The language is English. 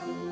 Bye.